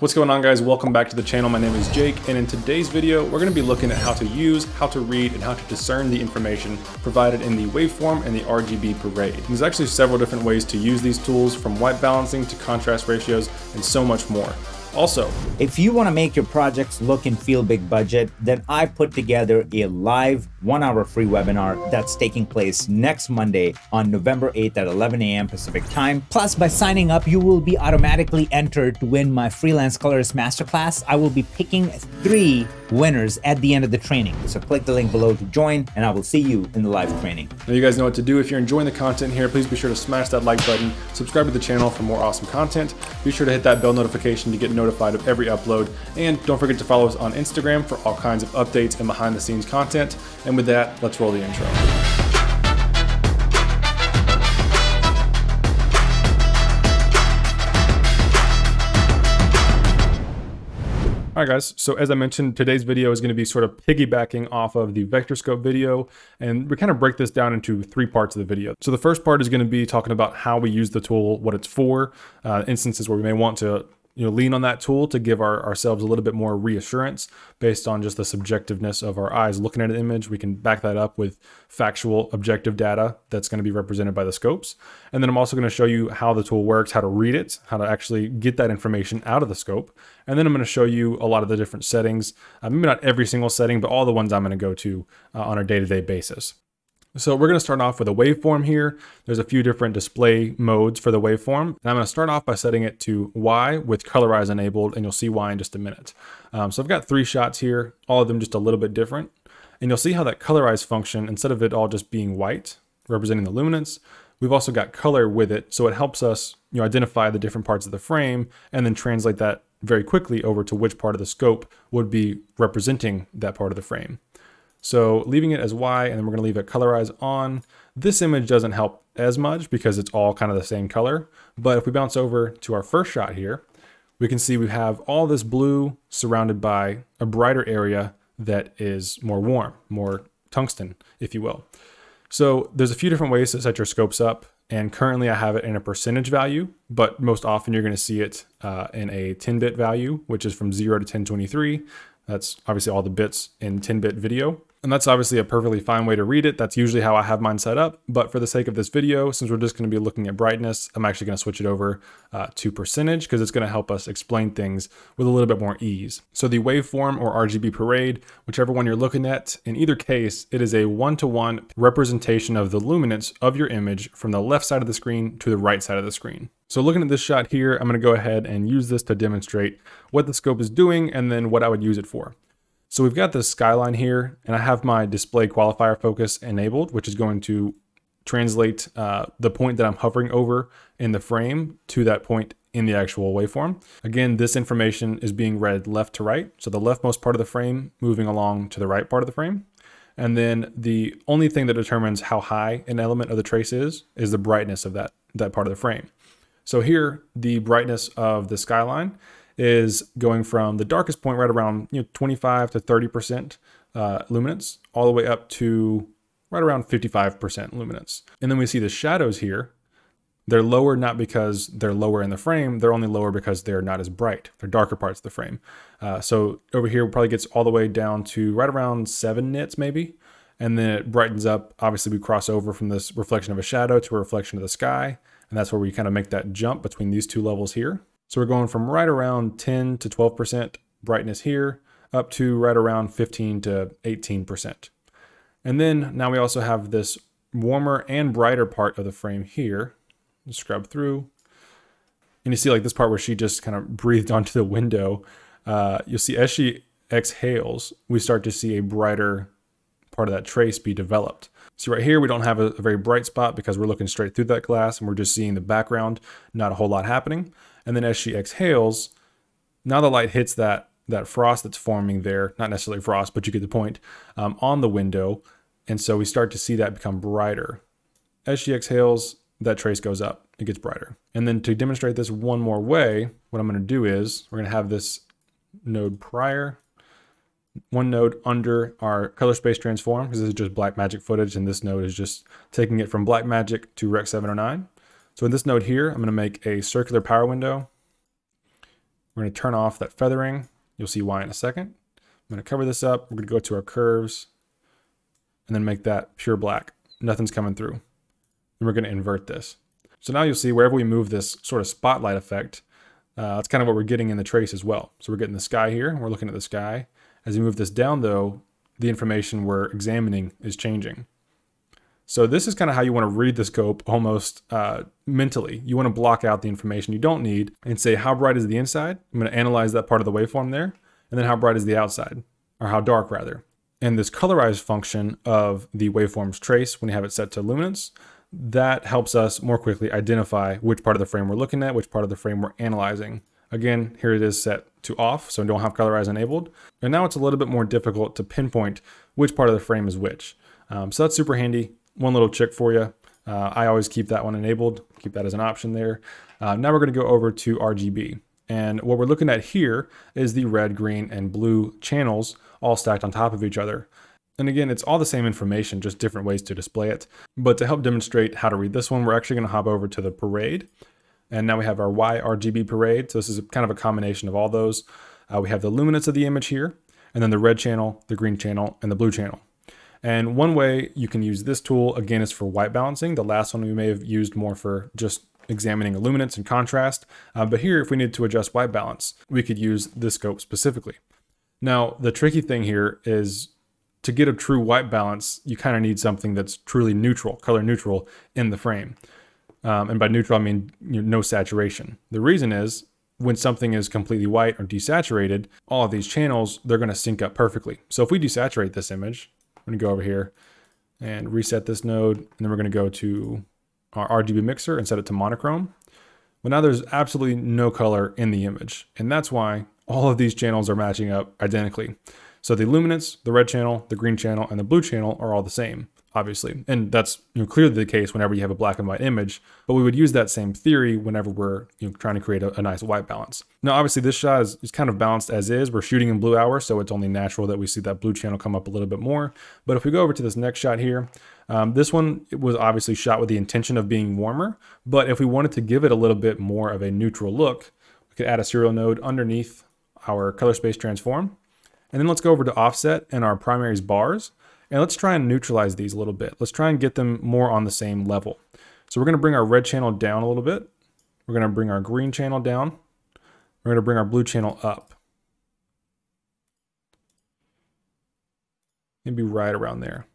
What's going on guys? Welcome back to the channel. My name is Jake and in today's video we're going to be looking at how to use, how to read, and how to discern the information provided in the waveform and the RGB parade. There's actually several different ways to use these tools from white balancing to contrast ratios and so much more. Also, if you want to make your projects look and feel big budget, then I put together a live one hour free webinar that's taking place next Monday on November 8th at 11 a.m. Pacific time. Plus, by signing up, you will be automatically entered to win my freelance colorist masterclass. I will be picking three winners at the end of the training. So click the link below to join and I will see you in the live training. Now you guys know what to do. If you're enjoying the content here, please be sure to smash that like button, subscribe to the channel for more awesome content. Be sure to hit that bell notification to get notified of every upload. And don't forget to follow us on Instagram for all kinds of updates and behind the scenes content. And with that, let's roll the intro. All right guys, so as I mentioned, today's video is gonna be sort of piggybacking off of the vector scope video, and we kind of break this down into three parts of the video. So the first part is gonna be talking about how we use the tool, what it's for, uh, instances where we may want to you know, lean on that tool to give our, ourselves a little bit more reassurance based on just the subjectiveness of our eyes looking at an image. We can back that up with factual objective data that's going to be represented by the scopes. And then I'm also going to show you how the tool works, how to read it, how to actually get that information out of the scope. And then I'm going to show you a lot of the different settings, uh, maybe not every single setting, but all the ones I'm going to go to uh, on a day-to-day -day basis. So we're going to start off with a waveform here. There's a few different display modes for the waveform. And I'm going to start off by setting it to Y with colorize enabled, and you'll see why in just a minute. Um, so I've got three shots here, all of them just a little bit different. And you'll see how that colorize function, instead of it all just being white, representing the luminance, we've also got color with it. So it helps us you know, identify the different parts of the frame and then translate that very quickly over to which part of the scope would be representing that part of the frame. So leaving it as Y and then we're gonna leave it colorize on. This image doesn't help as much because it's all kind of the same color. But if we bounce over to our first shot here, we can see we have all this blue surrounded by a brighter area that is more warm, more tungsten, if you will. So there's a few different ways to set your scopes up. And currently I have it in a percentage value, but most often you're gonna see it uh, in a 10-bit value, which is from zero to 1023. That's obviously all the bits in 10-bit video. And that's obviously a perfectly fine way to read it. That's usually how I have mine set up. But for the sake of this video, since we're just going to be looking at brightness, I'm actually going to switch it over uh, to percentage because it's going to help us explain things with a little bit more ease. So the waveform or RGB parade, whichever one you're looking at, in either case, it is a one-to-one -one representation of the luminance of your image from the left side of the screen to the right side of the screen. So looking at this shot here, I'm going to go ahead and use this to demonstrate what the scope is doing and then what I would use it for. So we've got this skyline here, and I have my display qualifier focus enabled, which is going to translate uh, the point that I'm hovering over in the frame to that point in the actual waveform. Again, this information is being read left to right. So the leftmost part of the frame moving along to the right part of the frame. And then the only thing that determines how high an element of the trace is, is the brightness of that, that part of the frame. So here, the brightness of the skyline is going from the darkest point right around you know 25 to 30 percent uh, luminance all the way up to right around 55 percent luminance. And then we see the shadows here. They're lower not because they're lower in the frame they're only lower because they're not as bright. They're darker parts of the frame. Uh, so over here probably gets all the way down to right around seven nits maybe. And then it brightens up. Obviously we cross over from this reflection of a shadow to a reflection of the sky. And that's where we kind of make that jump between these two levels here so we're going from right around 10 to 12% brightness here up to right around 15 to 18%. And then now we also have this warmer and brighter part of the frame here. Just scrub through. And you see like this part where she just kind of breathed onto the window. Uh, you'll see as she exhales, we start to see a brighter part of that trace be developed. See right here, we don't have a, a very bright spot because we're looking straight through that glass and we're just seeing the background, not a whole lot happening. And then as she exhales, now the light hits that, that frost that's forming there, not necessarily frost, but you get the point, um, on the window. And so we start to see that become brighter. As she exhales, that trace goes up, it gets brighter. And then to demonstrate this one more way, what I'm gonna do is we're gonna have this node prior, one node under our color space transform, because this is just Blackmagic footage, and this node is just taking it from Blackmagic to Rec 709. So in this node here, I'm going to make a circular power window. We're going to turn off that feathering. You'll see why in a second. I'm going to cover this up. We're going to go to our curves and then make that pure black. Nothing's coming through. And we're going to invert this. So now you'll see wherever we move this sort of spotlight effect, uh, that's kind of what we're getting in the trace as well. So we're getting the sky here. We're looking at the sky. As we move this down though, the information we're examining is changing. So this is kind of how you want to read the scope almost uh, mentally. You want to block out the information you don't need and say, how bright is the inside? I'm going to analyze that part of the waveform there. And then how bright is the outside, or how dark rather. And this colorize function of the waveform's trace, when you have it set to luminance, that helps us more quickly identify which part of the frame we're looking at, which part of the frame we're analyzing. Again, here it is set to off, so don't have colorize enabled. And now it's a little bit more difficult to pinpoint which part of the frame is which. Um, so that's super handy. One little trick for you. Uh, I always keep that one enabled, keep that as an option there. Uh, now we're gonna go over to RGB. And what we're looking at here is the red, green, and blue channels all stacked on top of each other. And again, it's all the same information, just different ways to display it. But to help demonstrate how to read this one, we're actually going to hop over to the parade. And now we have our YRGB parade. So this is kind of a combination of all those. Uh, we have the luminance of the image here, and then the red channel, the green channel, and the blue channel. And one way you can use this tool, again, is for white balancing. The last one we may have used more for just examining luminance and contrast. Uh, but here, if we need to adjust white balance, we could use this scope specifically. Now, the tricky thing here is to get a true white balance, you kind of need something that's truly neutral, color neutral in the frame. Um, and by neutral, I mean you know, no saturation. The reason is when something is completely white or desaturated, all of these channels, they're going to sync up perfectly. So if we desaturate this image, I'm going to go over here and reset this node, and then we're going to go to our RGB mixer and set it to monochrome. Well, now there's absolutely no color in the image. And that's why all of these channels are matching up identically. So the luminance, the red channel, the green channel, and the blue channel are all the same, obviously. And that's you know, clearly the case whenever you have a black and white image, but we would use that same theory whenever we're you know, trying to create a, a, nice white balance. Now, obviously this shot is, is kind of balanced as is. We're shooting in blue hour, so it's only natural that we see that blue channel come up a little bit more. But if we go over to this next shot here, um, this one was obviously shot with the intention of being warmer, but if we wanted to give it a little bit more of a neutral look, we could add a serial node underneath our color space transform and then let's go over to offset and our primaries bars. And let's try and neutralize these a little bit. Let's try and get them more on the same level. So we're going to bring our red channel down a little bit. We're going to bring our green channel down. We're to bring our blue channel up. Maybe right around there.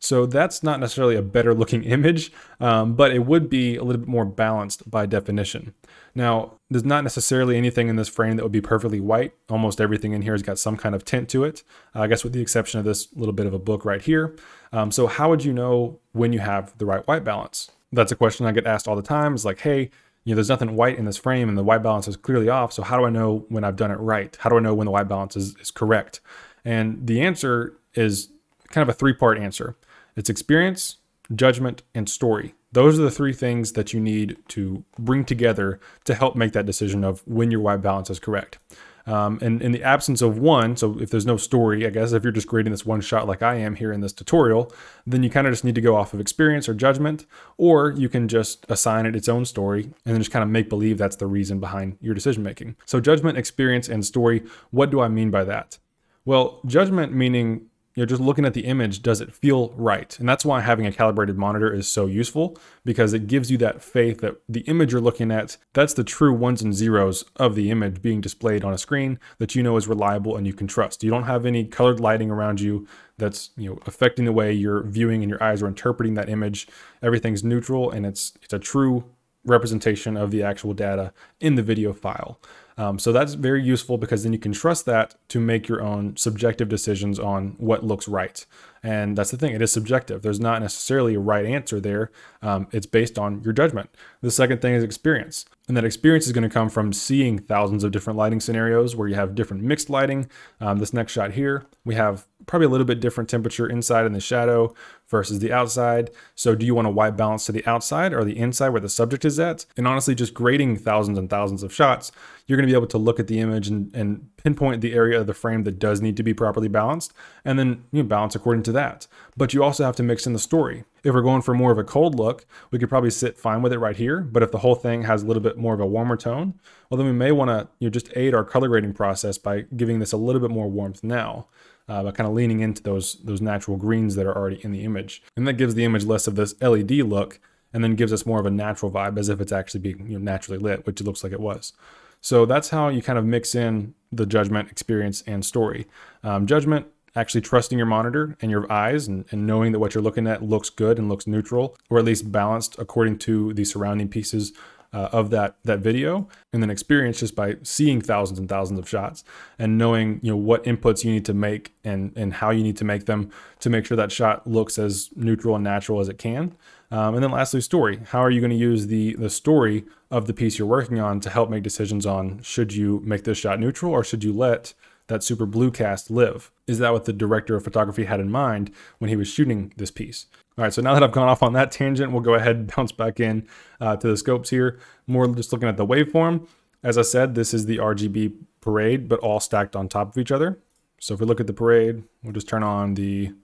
So that's not necessarily a better looking image, um, but it would be a little bit more balanced by definition. Now, there's not necessarily anything in this frame that would be perfectly white. Almost everything in here has got some kind of tint to it, uh, I guess with the exception of this little bit of a book right here. Um, so how would you know when you have the right white balance? That's a question I get asked all the time. It's like, hey, you know, there's nothing white in this frame and the white balance is clearly off. So how do I know when I've done it right? How do I know when the white balance is, is correct? And the answer is kind of a three-part answer. It's experience, judgment, and story. Those are the three things that you need to bring together to help make that decision of when your white balance is correct. Um, and in the absence of one, so if there's no story, I guess if you're just grading this one shot like I am here in this tutorial, then you kind of just need to go off of experience or judgment, or you can just assign it its own story and then just kind of make believe that's the reason behind your decision making. So judgment, experience, and story, what do I mean by that? Well, judgment meaning you know, just looking at the image, does it feel right? And that's why having a calibrated monitor is so useful because it gives you that faith that the image you're looking at, that's the true ones and zeros of the image being displayed on a screen that you know is reliable and you can trust. You don't have any colored lighting around you that's, you know, affecting the way you're viewing and your eyes are interpreting that image. Everything's neutral and it's it's a true representation of the actual data in the video file. Um, so that's very useful because then you can trust that to make your own subjective decisions on what looks right. And that's the thing, it is subjective. There's not necessarily a right answer there. Um, it's based on your judgment. The second thing is experience. And that experience is going to come from seeing thousands of different lighting scenarios where you have different mixed lighting. Um, this next shot here, we have probably a little bit different temperature inside in the shadow versus the outside. So do you want to white balance to the outside or the inside where the subject is at? And honestly, just grading thousands and thousands of shots, you're going to be able to look at the image and, and pinpoint the area of the frame that does need to be properly balanced, and then you know, balance according to that. But you also have to mix in the story. If we're going for more of a cold look, we could probably sit fine with it right here. But if the whole thing has a little bit more of a warmer tone, well, then we may want to you know, just aid our color grading process by giving this a little bit more warmth now uh, by kind of leaning into those, those natural greens that are already in the image. And that gives the image less of this LED look and then gives us more of a natural vibe as if it's actually being you know, naturally lit, which it looks like it was. So that's how you kind of mix in the judgment, experience, and story. Um, judgment, actually trusting your monitor and your eyes and, and, knowing that what you're looking at looks good and looks neutral, or at least balanced according to the surrounding pieces uh, of that that video and then experience just by seeing thousands and thousands of shots and knowing you know what inputs you need to make and and how you need to make them to make sure that shot looks as neutral and natural as it can. Um, and then lastly story. How are you going to use the the story of the piece you're working on to help make decisions on should you make this shot neutral or should you let that super blue cast live is that what the director of photography had in mind when he was shooting this piece all right, so now that I've gone off on that tangent, we'll go ahead and bounce back in uh, to the scopes here. More just looking at the waveform. As I said, this is the RGB parade, but all stacked on top of each other. So if we look at the parade, we'll just turn on the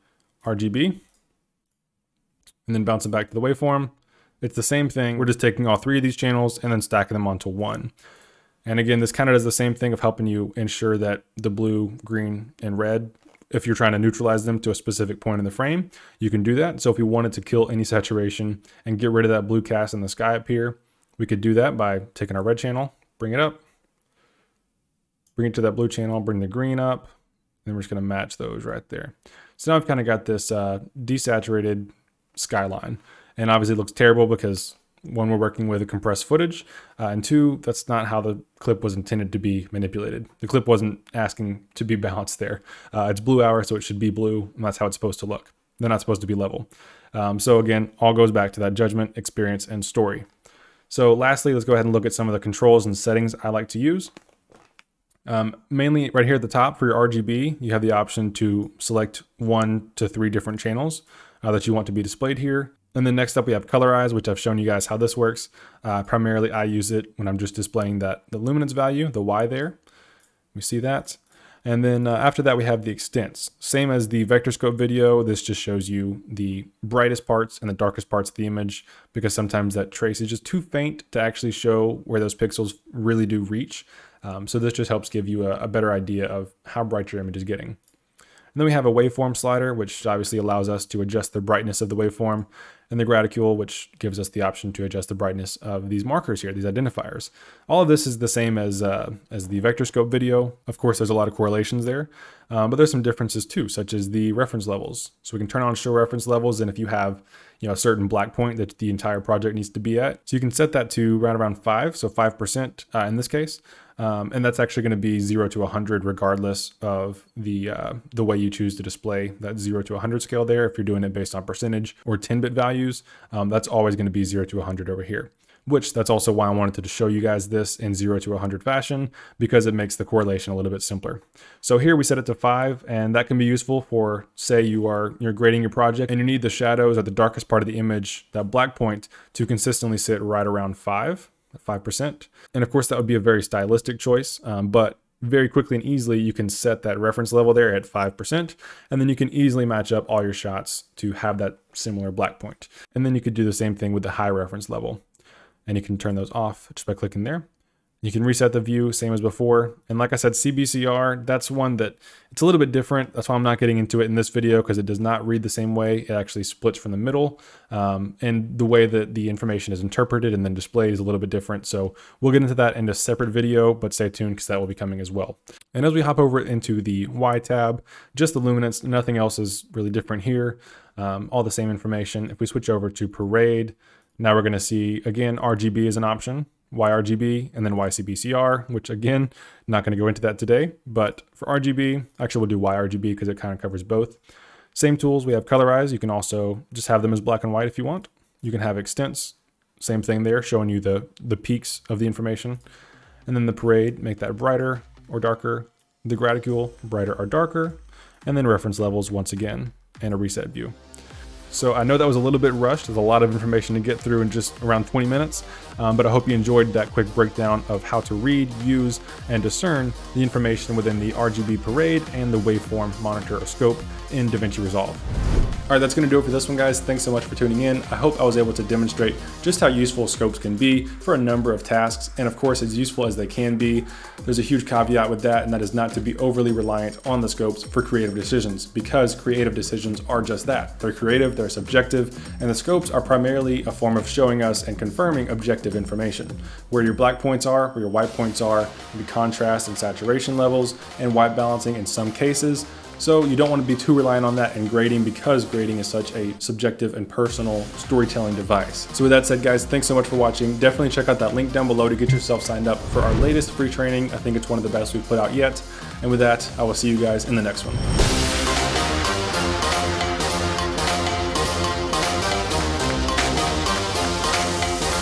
RGB and then bounce it back to the waveform. It's the same thing. We're just taking all three of these channels and then stacking them onto one. And again, this kind of does the same thing of helping you ensure that the blue, green, and red if you're trying to neutralize them to a specific point in the frame, you can do that. So if we wanted to kill any saturation and get rid of that blue cast in the sky up here, we could do that by taking our red channel, bring it up, bring it to that blue channel, bring the green up, and we're just gonna match those right there. So now I've kind of got this uh, desaturated skyline. And obviously it looks terrible because one, we're working with a compressed footage, uh, and two, that's not how the clip was intended to be manipulated. The clip wasn't asking to be balanced there. Uh, it's blue hour, so it should be blue, and that's how it's supposed to look. They're not supposed to be level. Um, so again, all goes back to that judgment, experience, and story. So lastly, let's go ahead and look at some of the controls and settings I like to use. Um, mainly right here at the top for your RGB, you have the option to select one to three different channels uh, that you want to be displayed here. And then next up we have colorize, which I've shown you guys how this works. Uh, primarily I use it when I'm just displaying that the luminance value, the Y there. We see that. And then uh, after that we have the extents. Same as the vector scope video, this just shows you the brightest parts and the darkest parts of the image because sometimes that trace is just too faint to actually show where those pixels really do reach. Um, so this just helps give you a, a better idea of how bright your image is getting. And then we have a waveform slider, which obviously allows us to adjust the brightness of the waveform, and the graticule, which gives us the option to adjust the brightness of these markers here, these identifiers. All of this is the same as, uh, as the vector scope video. Of course, there's a lot of correlations there, um, but there's some differences too, such as the reference levels. So we can turn on show reference levels, and if you have you know, a certain black point that the entire project needs to be at. So you can set that to right around five, so 5% uh, in this case. Um, and that's actually going to be 0 to 100 regardless of the uh, the way you choose to display that 0 to 100 scale there. If you're doing it based on percentage or 10-bit values, um, that's always going to be 0 to 100 over here which that's also why I wanted to show you guys this in 0 to 100 fashion because it makes the correlation a little bit simpler. So here we set it to 5 and that can be useful for say you are you're grading your project and you need the shadows at the darkest part of the image, that black point, to consistently sit right around 5. 5%. And of course, that would be a very stylistic choice, um, but very quickly and easily, you can set that reference level there at 5%, and then you can easily match up all your shots to have that similar black point. And then you could do the same thing with the high reference level. And you can turn those off just by clicking there. You can reset the view, same as before. And like I said, CBCR, that's one that it's a little bit different. That's why I'm not getting into it in this video because it does not read the same way. It actually splits from the middle. Um, and the way that the information is interpreted and then displayed is a little bit different. So we'll get into that in a separate video, but stay tuned because that will be coming as well. And as we hop over into the Y tab, just the luminance, nothing else is really different here. Um, all the same information. If we switch over to Parade, now we're going to see, again, RGB is an option. YRGB and then YCBCR, which again, not going to go into that today, but for RGB, actually we'll do YRGB because it kind of covers both. Same tools, we have colorize. You can also just have them as black and white if you want. You can have extents, same thing there, showing you the, the peaks of the information. And then the parade, make that brighter or darker. The graticule, brighter or darker. and then reference levels once again, and a reset view. So I know that was a little bit rushed. There's a lot of information to get through in just around 20 minutes, um, but I hope you enjoyed that quick breakdown of how to read, use, and discern the information within the RGB Parade and the waveform monitor or scope in DaVinci Resolve. All right, that's gonna do it for this one, guys. Thanks so much for tuning in. I hope I was able to demonstrate just how useful scopes can be for a number of tasks. And of course, as useful as they can be, there's a huge caveat with that, and that is not to be overly reliant on the scopes for creative decisions, because creative decisions are just that. They're creative, they're subjective, and the scopes are primarily a form of showing us and confirming objective information. Where your black points are, where your white points are, the contrast and saturation levels, and white balancing in some cases, so you don't want to be too reliant on that in grading because grading is such a subjective and personal storytelling device. So with that said, guys, thanks so much for watching. Definitely check out that link down below to get yourself signed up for our latest free training. I think it's one of the best we've put out yet. And with that, I will see you guys in the next one.